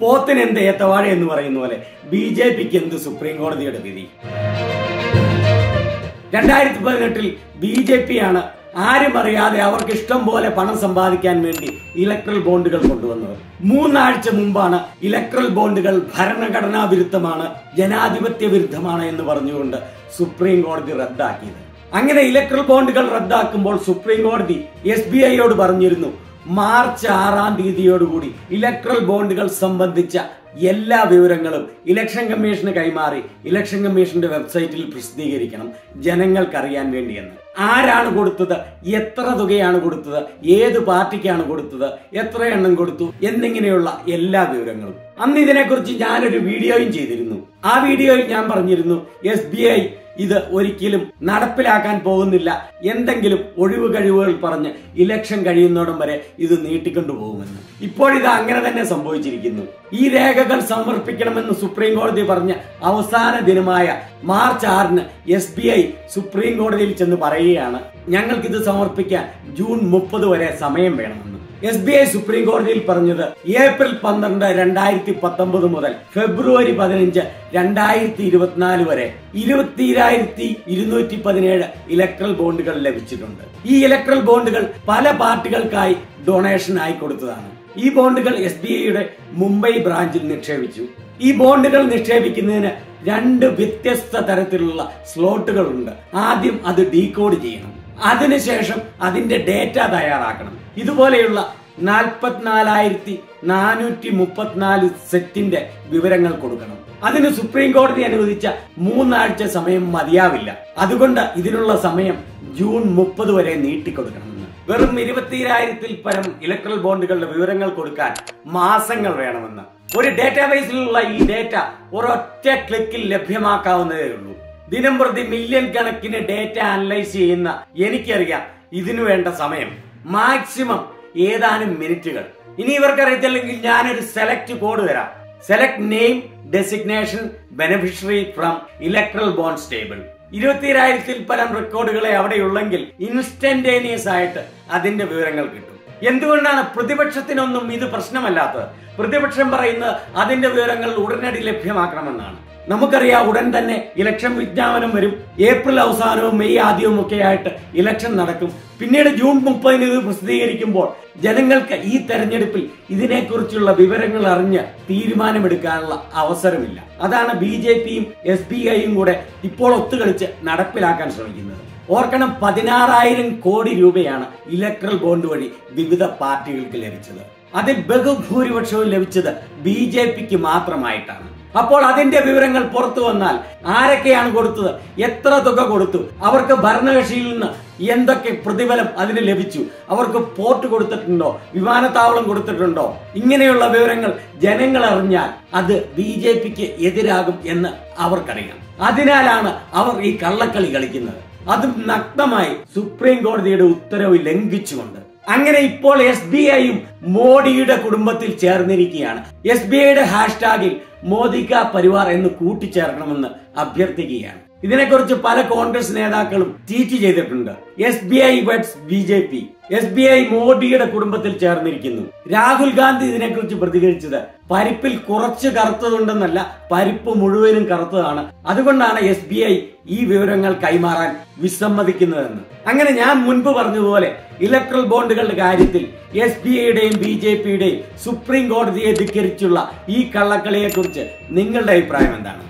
പോത്തിന് എന്ത് ഏത്തവാഴ എന്ന് പറയുന്ന പോലെ ബി ജെ പിക്ക് എന്ത് സുപ്രീം കോടതിയുടെ വിധി? രണ്ടായിരത്തി പതിനെട്ടിൽ ബി ജെ പി ആണ് ആരും അറിയാതെ അവർക്ക് ഇഷ്ടം പോലെ പണം സമ്പാദിക്കാൻ വേണ്ടി ഇലക്ട്രൽ ബോണ്ടുകൾ കൊണ്ടുവന്നത്. മൂന്നാഴ്ച മുമ്പാണ് ഇലക്ട്രൽ ബോണ്ടുകൾ ഭരണഘടനാ വിരുദ്ധമാണ് ജനാധിപത്യ വിരുദ്ധമാണ് എന്ന് പറഞ്ഞുകൊണ്ട് സുപ്രീം കോടതി റദ്ദാക്കിയത്. അങ്ങനെ ഇലക്ട്രൽ ബോണ്ടുകൾ റദ്ദാക്കുമ്പോൾ സുപ്രീം കോടതി എസ് ബി ഐയോട് പറഞ്ഞിരുന്നു മാർച്ച് ആറാം തീയതിയോടുകൂടി ഇലക്ട്രൽ ബോണ്ടുകൾ സംബന്ധിച്ച എല്ലാ വിവരങ്ങളും ഇലക്ഷൻ കമ്മീഷന് കൈമാറി ഇലക്ഷൻ കമ്മീഷന്റെ വെബ്സൈറ്റിൽ പ്രസിദ്ധീകരിക്കണം ജനങ്ങൾക്കറിയാൻ വേണ്ടിയെന്ന്. ആരാണ് കൊടുത്തത്? എത്ര തുകയാണ് കൊടുത്തത്? ഏത് പാർട്ടിക്കാണ് കൊടുത്തത്? എത്ര എണ്ണം കൊടുത്തു? എന്നിങ്ങനെയുള്ള എല്ലാ വിവരങ്ങളും. അന്ന് ഇതിനെക്കുറിച്ച് ഞാനൊരു വീഡിയോയും ചെയ്തിരുന്നു. ആ വീഡിയോയിൽ ഞാൻ പറഞ്ഞിരുന്നു എസ് ഇത് ഒരിക്കലും നടപ്പിലാക്കാൻ പോകുന്നില്ല. എന്തെങ്കിലും ഒഴിവ് കഴിവുകൾ പറഞ്ഞ് ഇലക്ഷൻ കഴിയുന്നോടം വരെ ഇത് നീട്ടിക്കൊണ്ടു പോകുമെന്ന്. ഇപ്പോഴിത് അങ്ങനെ തന്നെ സംഭവിച്ചിരിക്കുന്നു. ഈ രേഖകൾ സമർപ്പിക്കണമെന്ന് സുപ്രീം കോടതി പറഞ്ഞ അവസാന ദിനമായ മാർച്ച് ആറിന് എസ് ബി ഐ സുപ്രീം കോടതിയിൽ ചെന്ന് പറയുകയാണ്. ഞങ്ങൾക്കിത് സമർപ്പിക്കാൻ ജൂൺ മുപ്പത് വരെ സമയം വേണമെന്ന് എസ് ബി ഐ സുപ്രീം കോടതിയിൽ പറഞ്ഞത് ഏപ്രിൽ പന്ത്രണ്ട് രണ്ടായിരത്തി പത്തൊമ്പത് മുതൽ ഫെബ്രുവരി പതിനഞ്ച് രണ്ടായിരത്തി ഇരുപത്തിനാല് വരെ ഇരുപത്തിരായിരത്തി ഇരുന്നൂറ്റി പതിനേഴ് ഇലക്ട്രൽ ബോണ്ടുകൾ ലഭിച്ചിട്ടുണ്ട്. ഈ ഇലക്ട്രൽ ബോണ്ടുകൾ പല പാർട്ടികൾക്കായി ഡൊണേഷൻ ആയി കൊടുത്തതാണ്. ഈ ബോണ്ടുകൾ എസ് ബി ഐയുടെ മുംബൈ ബ്രാഞ്ചിൽ നിക്ഷേപിച്ചു. ഈ ബോണ്ടുകൾ നിക്ഷേപിക്കുന്നതിന് രണ്ട് വ്യത്യസ്ത തരത്തിലുള്ള സ്ലോട്ടുകൾ ഉണ്ട് ആദ്യം അത് ഡീകോഡ് ചെയ്യണം. അതിനുശേഷം അതിന്റെ ഡേറ്റ തയ്യാറാക്കണം. ഇതുപോലെയുള്ള നാൽപ്പത്തിനാലായിരത്തി നാനൂറ്റി മുപ്പത്തിനാല് സെറ്റിന്റെ വിവരങ്ങൾ കൊടുക്കണം. അതിന് സുപ്രീം കോടതി അനുവദിച്ച മൂന്നാഴ്ച സമയം മതിയാവില്ല. അതുകൊണ്ട് ഇതിനുള്ള സമയം ജൂൺ മുപ്പത് വരെ നീട്ടിക്കൊടുക്കണമെന്ന്. വെറും ഇരുപത്തിരായിരത്തിൽ പരം ഇലക്ട്രൽ ബോണ്ടുകളുടെ വിവരങ്ങൾ കൊടുക്കാൻ മാസങ്ങൾ വേണമെന്ന്. ഒരു ഡേറ്റാബേസിലുള്ള ഈ ഡേറ്റ ഒരൊറ്റ ക്ലിക്കിൽ ലഭ്യമാക്കാവുന്നതേ ഉള്ളൂ ദിനം പ്രതി മില്യൺ കണക്കിന് ഡേറ്റ അനലൈസ് ചെയ്യുന്ന എനിക്കറിയാം ഇതിനു വേണ്ട സമയം. മാക്സിമം ഏതാനും മിനിറ്റുകൾ ഇനി ഇവർക്ക് അറിയത്തില്ലെങ്കിൽ ഞാനൊരു സെലക്ട് കോഡ് തരാം. Select name designation beneficiary from electoral bonds table ഇരുപത്തിരായിരത്തിൽ പരം റെക്കോർഡുകളെ അവിടെയുള്ളെങ്കിൽ ഇൻസ്റ്റന്റേനിയസ് ആയിട്ട് അതിന്റെ വിവരങ്ങൾ കിട്ടും. എന്തുകൊണ്ടാണ് പ്രതിപക്ഷത്തിനൊന്നും ഇത് പ്രശ്നമല്ലാത്തത്? പ്രതിപക്ഷം പറയുന്നത് അതിന്റെ വിവരങ്ങൾ ഉടനടി ലഭ്യമാക്കണമെന്നാണ്. നമുക്കറിയാം ഉടൻ തന്നെ ഇലക്ഷൻ വിജ്ഞാപനം വരും. ഏപ്രിൽ അവസാനവും മെയ് ആദ്യവും ഒക്കെ ആയിട്ട് ഇലക്ഷൻ നടക്കും. പിന്നീട് ജൂൺ മുപ്പതിന് ഇത് പ്രസിദ്ധീകരിക്കുമ്പോൾ ജനങ്ങൾക്ക് ഈ തെരഞ്ഞെടുപ്പിൽ ഇതിനെക്കുറിച്ചുള്ള വിവരങ്ങൾ അറിഞ്ഞ് തീരുമാനമെടുക്കാനുള്ള അവസരമില്ല. അതാണ് ബി ജെ പിയും എസ് ബി ഐയും കൂടെ ഇപ്പോൾ ഒത്തുകളിച്ച് നടപ്പിലാക്കാൻ ശ്രമിക്കുന്നത്. ഓർക്കണം പതിനാറായിരം കോടി രൂപയാണ് ഇലക്ട്രൽ ബോണ്ട് വഴി വിവിധ പാർട്ടികൾക്ക് ലഭിച്ചത്. അതിൽ ബഹുഭൂരിപക്ഷവും ലഭിച്ചത് ബി ജെ പിക്ക് മാത്രമായിട്ടാണ്. അപ്പോൾ അതിന്റെ വിവരങ്ങൾ പുറത്തു വന്നാൽ ആരൊക്കെയാണ് കൊടുത്തത്? എത്ര തുക കൊടുത്തു? അവർക്ക് ഭരണകക്ഷിയിൽ നിന്ന് എന്തൊക്കെ പ്രതിഫലം അതിന് ലഭിച്ചു? അവർക്ക് പോർട്ട് കൊടുത്തിട്ടുണ്ടോ? വിമാനത്താവളം കൊടുത്തിട്ടുണ്ടോ? ഇങ്ങനെയുള്ള വിവരങ്ങൾ ജനങ്ങൾ അറിഞ്ഞാൽ അത് ബി ജെ പിക്ക് എതിരാകും എന്ന് അവർക്കറിയാം. അതിനാലാണ് അവർ ഈ കള്ളക്കളി കളിക്കുന്നത്. അതും നഗ്നമായി സുപ്രീം കോടതിയുടെ ഉത്തരവ് ലംഘിച്ചുകൊണ്ട്. അങ്ങനെ ഇപ്പോൾ എസ് ബി ഐയും മോഡിയുടെ കുടുംബത്തിൽ ചേർന്നിരിക്കുകയാണ്. എസ് ബി ഐയുടെ ഹാഷ്ടാഗിൽ മോദിക പരിവാർ എന്ന് കൂട്ടിച്ചേർക്കണമെന്ന് അഭ്യർത്ഥിക്കുകയാണ്. ഇതിനെക്കുറിച്ച് പല കോൺഗ്രസ് നേതാക്കളും ട്വീറ്റ് ചെയ്തിട്ടുണ്ട്. S B I vets B J P. S B I മോഡിയുടെ കുടുംബത്തിൽ ചേർന്നിരിക്കുന്നു. രാഹുൽ ഗാന്ധി ഇതിനെക്കുറിച്ച് പ്രതികരിച്ചത് പരിപ്പിൽ കുറച്ച് കറുത്തതുണ്ടെന്നല്ല പരിപ്പ് മുഴുവനും കറുത്തതാണ്. അതുകൊണ്ടാണ് എസ് ബി ഐ ഈ വിവരങ്ങൾ കൈമാറാൻ വിസമ്മതിക്കുന്നതെന്ന്. അങ്ങനെ ഞാൻ മുൻപ് പറഞ്ഞതുപോലെ ഇലക്ട്രൽ ബോണ്ടുകളുടെ കാര്യത്തിൽ എസ് ബി ഐയുടെയും ബി ജെ പിയുടെയും സുപ്രീം കോടതിയെ ധിക്കരിച്ചുള്ള ഈ കള്ളക്കളിയെക്കുറിച്ച് നിങ്ങളുടെ അഭിപ്രായം എന്താണ്?